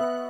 you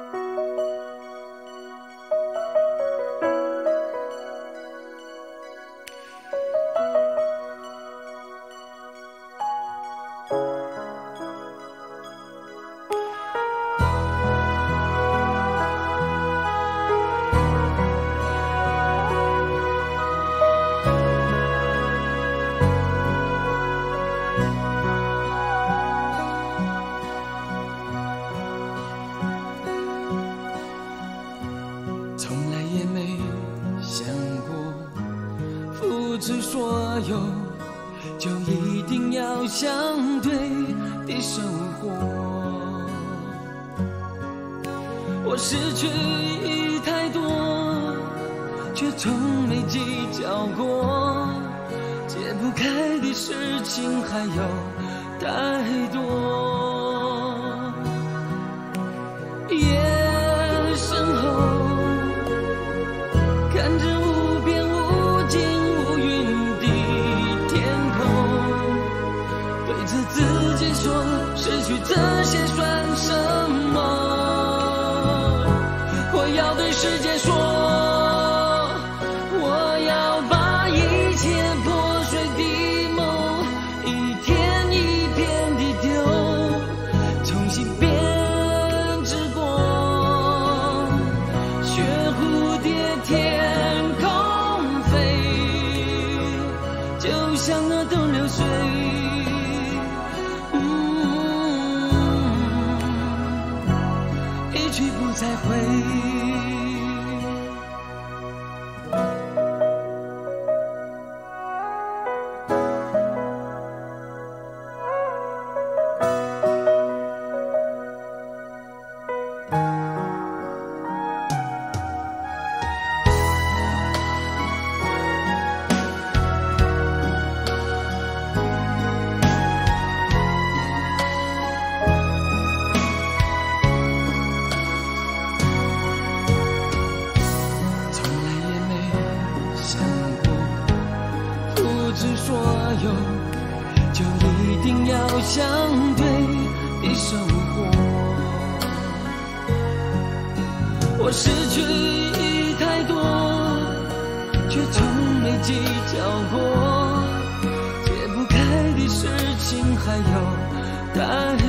知所有，就一定要相对的生活。我失去太多，却从没计较过。解不开的事情还有太多。世界说。执所有，就一定要相对的生活。我失去太多，却从没计较过。解不开的事情还有太。